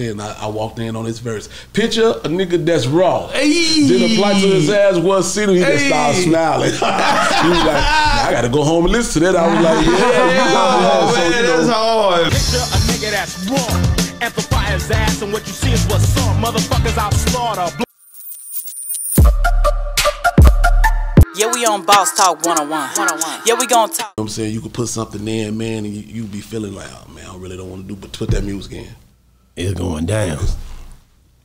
And I, I walked in on this verse. Picture a nigga that's raw. Hey. Then apply to his ass one city. He just started smiling. he was like, I gotta go home and listen to that. I was like, yeah, you Oh, know, so, man, that's know, hard. Picture a nigga that's raw. Amplify his ass, and what you see is what's up. Motherfuckers I'll slaughter. Yeah, we on Boss Talk 101. Yeah, we gonna talk. You know what I'm saying you could put something in, man, and you, you be feeling like, oh man, I really don't want to do, but put that music in. It's going down.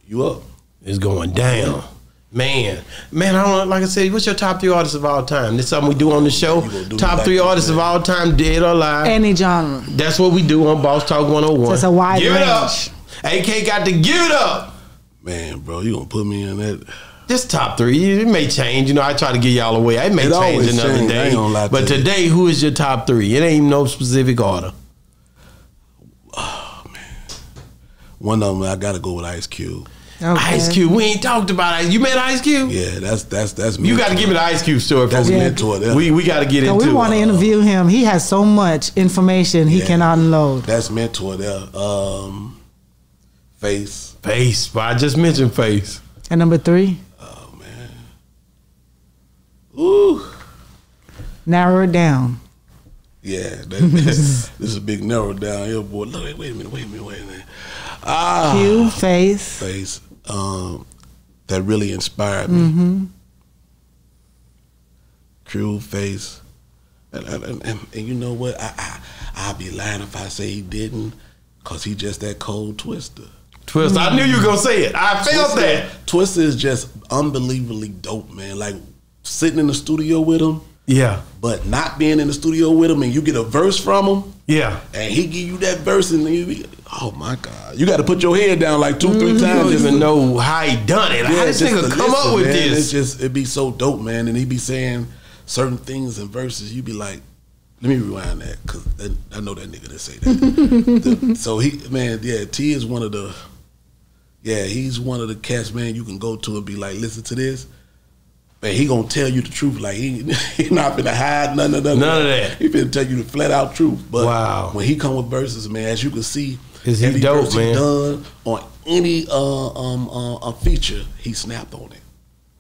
You up? It's going down. Man, man, I don't like I said. What's your top three artists of all time? This is something we do on the show. You gonna do Top three this, artists of all time, dead or alive. Any genre. That's what we do on Boss Talk 101. It's a wide give It up. range. AK got to give it up. Man, bro, you gonna put me in that? This top three, it may change. You know, I try to get y'all away. It may It change another change. I day. ain't gonna lie But to you. today, who is your top three? It ain't no specific order. One of them, I gotta go with Ice Cube. Okay. Ice Cube. We ain't talked about Ice. You met Ice Cube? Yeah, that's that's that's. You got to give me the Ice Cube story. That's for me. mentor. There. We we got to get So into. we want to it. interview him. He has so much information he Yeah. can unload. That's mentor there. Um, face. Face, but I just mentioned face. And number three, Oh man. Ooh. narrow it down. Yeah, that, this is a big narrow down here, boy. Look, wait, wait a minute, wait a minute, wait a minute. Ah, Q, face. face. Um, that really inspired me. True face, and, and, and, and, and you know what? I, I I'd be lying if I say he didn't, cause he just that cold Twista. Twist. I knew you were gonna say it. I felt Twista, that. Twista is just unbelievably dope, man. Like sitting in the studio with him, Yeah, but not being in the studio with him, and you get a verse from him, yeah. and he give you that verse, and you be, oh my god, you got to put your head down like two, three You times. don't just even mm-hmm. know how he done it. how Yeah, this nigga come up with man. It's this? just it'd be so dope, man. And he'd be saying certain things and verses. You'd be like, let me rewind that because I know that nigga didn't say that. The- so he, man, yeah, T is one of the, yeah, he's one of the cats, man. You can go to and be like, listen to this. Man, he gonna tell you the truth. Like he, he not finna hide none of that. None of that. He finna tell you the flat out truth. But Wow. when he come with verses, man, as you can see, Is he every dope, verse man. done on any uh, um uh, feature, he snapped on it.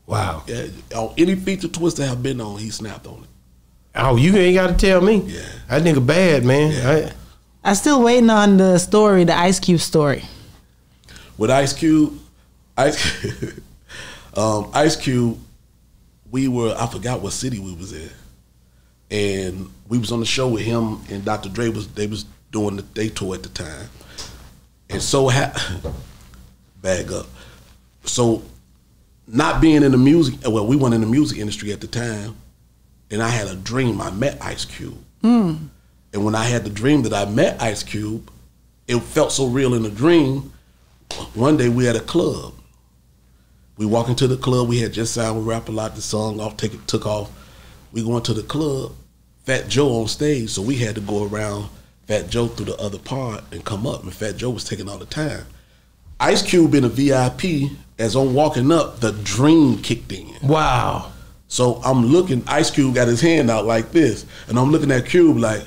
wow. Yeah, on any feature twist Twista have been on, he snapped on it. Oh, you ain't got to tell me. Yeah. That nigga bad, man. Yeah. I still waiting on the story, the Ice Cube story. With Ice Cube, Ice, um, Ice Cube, we were I forgot what city we was in, and we was on the show with him and Dr. Dre was they was doing the day tour at the time, and so ha- bag up, so not being in the music well we weren't in the music industry at the time, and I had a dream I met Ice Cube. Hmm. And when I had the dream that I met Ice Cube, it felt so real in the dream. One day we had a club. We walk into the club. We had just signed with Rap a Lot. The song off take it took off. We go into the club. Fat Joe on stage, so we had to go around Fat Joe through the other part and come up. And Fat Joe was taking all the time. Ice Cube in a VIP. As I'm walking up, the dream kicked in. Wow. So I'm looking, Ice Cube got his hand out like this, and I'm looking at Cube like,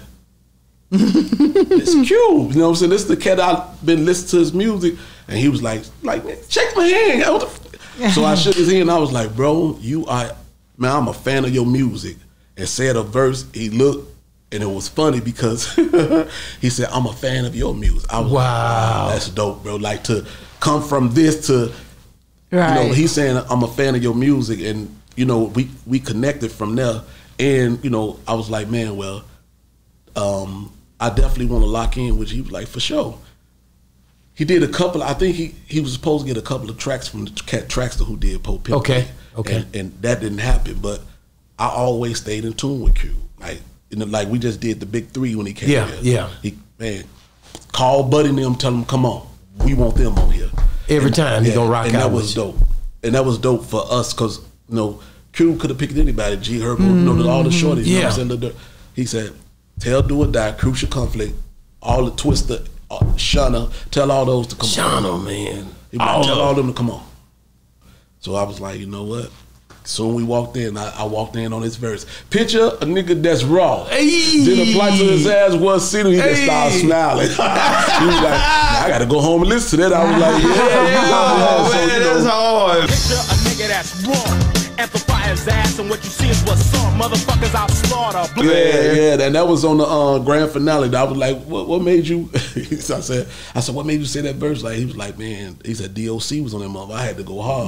it's Cube. You know what I'm saying? This is the cat I've been listening to his music, and he was like, like, man, shake my hand. What the f-" so I shook his hand, and I was like, bro, you are, man, I'm a fan of your music. And said a verse, he looked, and it was funny because he said, I'm a fan of your music. I was like, Wow. that's dope, bro. Like to come from this to Right. you know, he's saying I'm a fan of your music, and you know, we we connected from there. And you know, I was like, man, well, um, I definitely want to lock in with you. He was like, for sure. He did a couple. I think he he was supposed to get a couple of tracks from the cat Traxster who did Pope Okay, okay. And, and that didn't happen. But I always stayed in tune with Q. Like, you know, like we just did the big three when he came. Yeah, here. yeah. He man, call Buddy and them, tell them, come on, we want them on here. Every time he gonna rock and out that was dope. And that was dope for us because you know Q could have picked anybody. G Herbo, you know all the shorties. You know what I'm Yeah. saying? He said, "Tell Do or Die, Crucial Conflict, all the Twista, uh, Shawnna, tell all those to come on." Shano, man. He All tell of all them to come on. So I was like, you know what? Soon we walked in. I, I walked in on this verse. Picture a nigga that's raw. Hey. Then apply to his ass one city. He just started Hey. smiling. he was like, I gotta go home and listen to that. I was like, yeah, you got it. Oh, So, man, you know, that's hard. Picture a nigga that's raw. What you see is what's saw. Motherfuckers out slaughter. Yeah, yeah, and that was on the uh, grand finale. I was like, "What? What made you?" so I said, "I said, what made you say that verse?" Like he was like, "Man," he said, "DOC was on that mother. I had to go hard."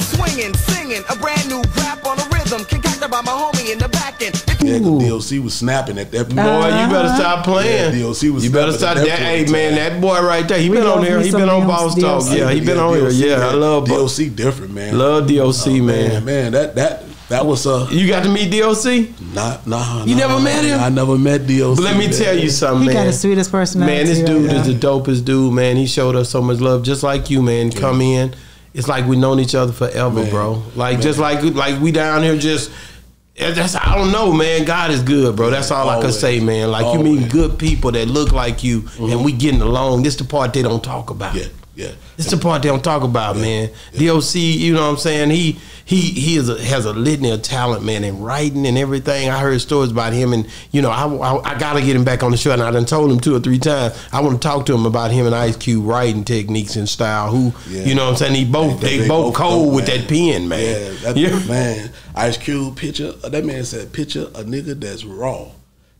Swinging, singing, a brand new rap on a rhythm, concocted by my homie in the back end. If Yeah, 'cause DOC was snapping at that point. Boy, you better stop playing. Yeah, DOC was you better stop that. that Hey man, that boy right there. He We been on love here. He been on Leon's Boss Talk. Yeah, he been on here. DOC, Yeah, I man. love Bo- DOC. Different man. love DOC Oh, man. man, that that that was uh, You got to meet DOC. not nah. You nah, never met him? I never met DOC. But let me man. tell you something, He man. got the sweetest personality. Man, this right dude now. is the dopest dude, man. He showed us so much love, just like you, man. Come in, it's like we've known each other forever, Man. bro. Like Man. just like like we down here, just that's I don't know, man. God is good, bro. That's all I can say, man. Like you meet good people that look like you, and we getting along. This the part they don't talk about. Yeah, yeah. This the part they don't talk about, man. DOC, you know what I'm saying? He he he is a, has a litany of talent, man, in writing and everything. I heard stories about him, and you know, I, I, I gotta get him back on the show. And I done told him two or three times. I want to talk to him about him and Ice Cube writing techniques and style. Who, Yeah. you know, what I'm saying? He both they, both cold with that pen, man. Yeah, that, Yeah. man. Ice Cube picture. That man said, "Picture a nigga that's raw."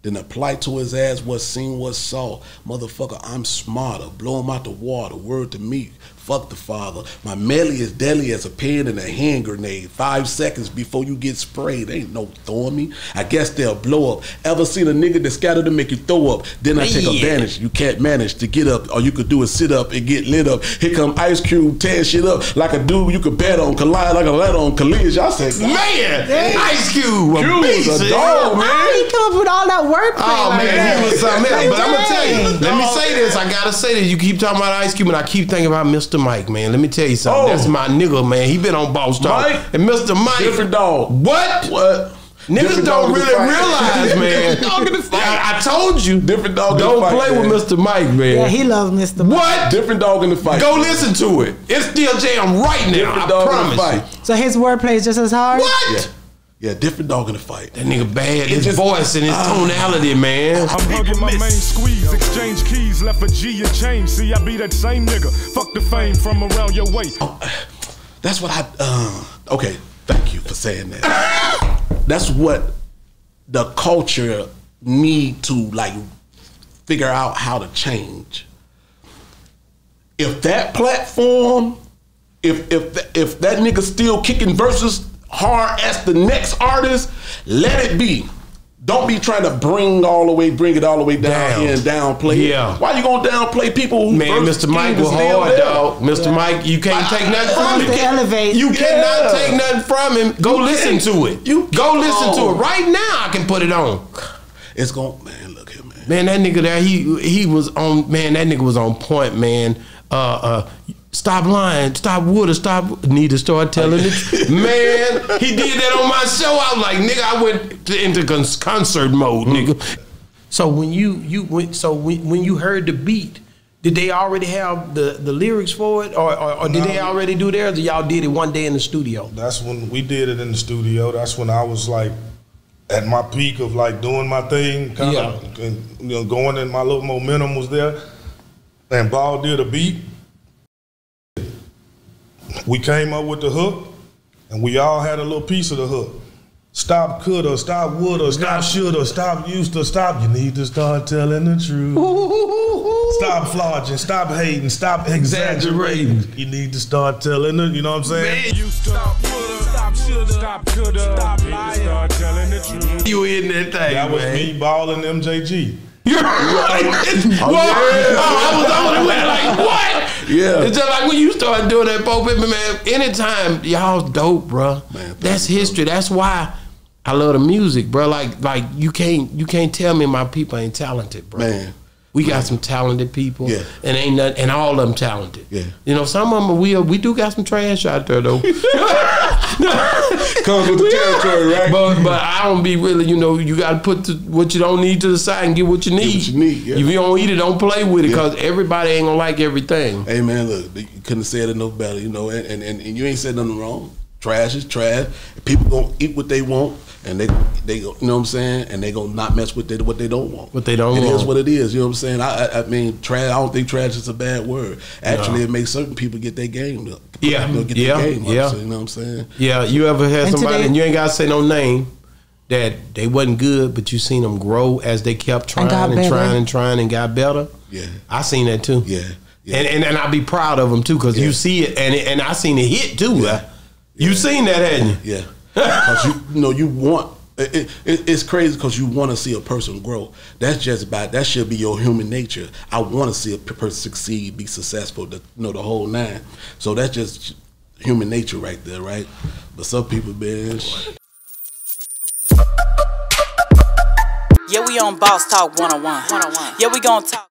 Then apply to his ass what's seen, what's saw. Motherfucker, I'm smarter. Blow him out the water. Word to me. Fuck the father. My melly is deadly as a pen and a hand grenade. Five seconds before you get sprayed. Ain't no throwing me. I guess they'll blow up. Ever seen a nigga that scattered to make you throw up? Then I take Yeah. advantage. You can't manage to get up. All you could do is sit up and get lit up. Here come Ice Cube tear shit up like a dude you could bet on. Collide like a letter on Khalid. Y'all said, Man, Ice Cube, a Cube beast, was a dog, man. How he come up with all that wordplay? Oh like man, that? he was something else. But I'm gonna tell you, let me say this. I gotta say this. You keep talking about Ice Cube, and I keep thinking about Mr. Mike, man. Let me tell you something. Oh. That's my nigga, man. He been on Boss Talk. Mike? And Mr. Mike, Different dog. What? What? Niggas don't dog in the really realize, man. Different dog in the fight. I, I told you, Different dog in the Don't fight, play man. with Mr. Mike, man. Yeah, he loves Mr. Mike. what? Different dog in the fight. Go listen to it. It's still jam right now. Different I dog in promise the fight. So his wordplay is just as hard. What? Yeah. Yeah, different dog in the fight. That nigga bad. It His just- voice and his Ah. tonality, man. I'm hugging my main squeeze, exchange keys, left a G and change. See, I be that same nigga. Fuck the fame from around your way. That's what I. Uh, okay, thank you for saying that. That's what the culture need to like figure out how to change. If that platform, if if if that nigga still kicking verses hard as the next artist, let it be. Don't be trying to bring all the way, bring it all the way down, Down. here and downplay Yeah. Why you gonna downplay people who Man, Mr. Mike was hard, dog. Mr. Mike, you can't take nothing from Time him. to elevate. You cannot take nothing from him. Go You listen can't. to it. You- go listen to Oh. it right now. I can put it on. It's going man, look here, man. Man, that nigga there, he he was on. Man, that nigga was on point, man. Uh, uh, stop lying, stop woulda, stop. Need to start telling it. man, he did that on my show. I was like, nigga, I went to, into con- concert mode, nigga. Mm-hmm. So when you you went, so when, when you heard the beat. Did they already have the, the lyrics for it, or, or, or did they already do theirs, or y'all did it one day in the studio? That's when we did it in the studio. That's when I was like at my peak of like doing my thing, kind of, and, you know, going in my little momentum was there. And Ball did a beat. We came up with the hook, and we all had a little piece of the hook. Stop coulda, stop woulda, stop shoulda, stop used to, stop. You need to start telling the truth. Stop flogging, stop hating, stop exaggerating. You need to start telling the, you know what I'm saying? You stop, woulda, stop, shoulda, stop, coulda, stop lying, start telling the truth. You in that thing, That was man. me balling MJG. You're right. Oh, what? Oh, I was on the like what? Yeah. It's just like when you start doing that Pope Pimpin', man. Anytime y'all dope, bro. Man, That's history. That's why I love the music, bro. Like like you can't you can't tell me my people ain't talented, bro. Man. We got some talented people, Yeah. and ain't nothing, and all of them talented. Yeah. you know some of them we we do got some trash out there though. Comes with the territory, right? But but I don't be really, you know, you got to put the, what you don't need to the side and get what you need. what you need, yeah. If you don't eat it, don't play with it Yeah. because everybody ain't gonna like everything. Hey man, look, you couldn't have said it no better, you know, and, and, and, and you ain't said nothing wrong. trash is trash. People gonna eat what they want, and they they you know what I'm saying, and they gonna not mess with they, what they don't want. What they don't It is want. It is what it is. You know what I'm saying? I I, I mean, trash. I don't think trash is a bad word. Actually, it makes certain people get their game up. Yeah. Get Yeah. their game up. Yeah. So, you know what I'm saying? Yeah, you ever had And somebody today- and you ain't gotta say no name that they wasn't good, but you seen them grow as they kept trying got and, trying and trying and got better. Yeah. I seen that too. Yeah. Yeah. And, and and I be proud of them too because Yeah. you see it and and I seen it hit too. Yeah. You seen that, hadn't you? Yeah, because you, you know you want. It, it, it's crazy because you want to see a person grow. That's just about that should be your human nature. I want to see a person succeed, be successful, the, you know the whole nine. So that's just human nature right there, right? But some people, man, Yeah, we on Boss Talk 101. 101. Yeah, we gonna talk.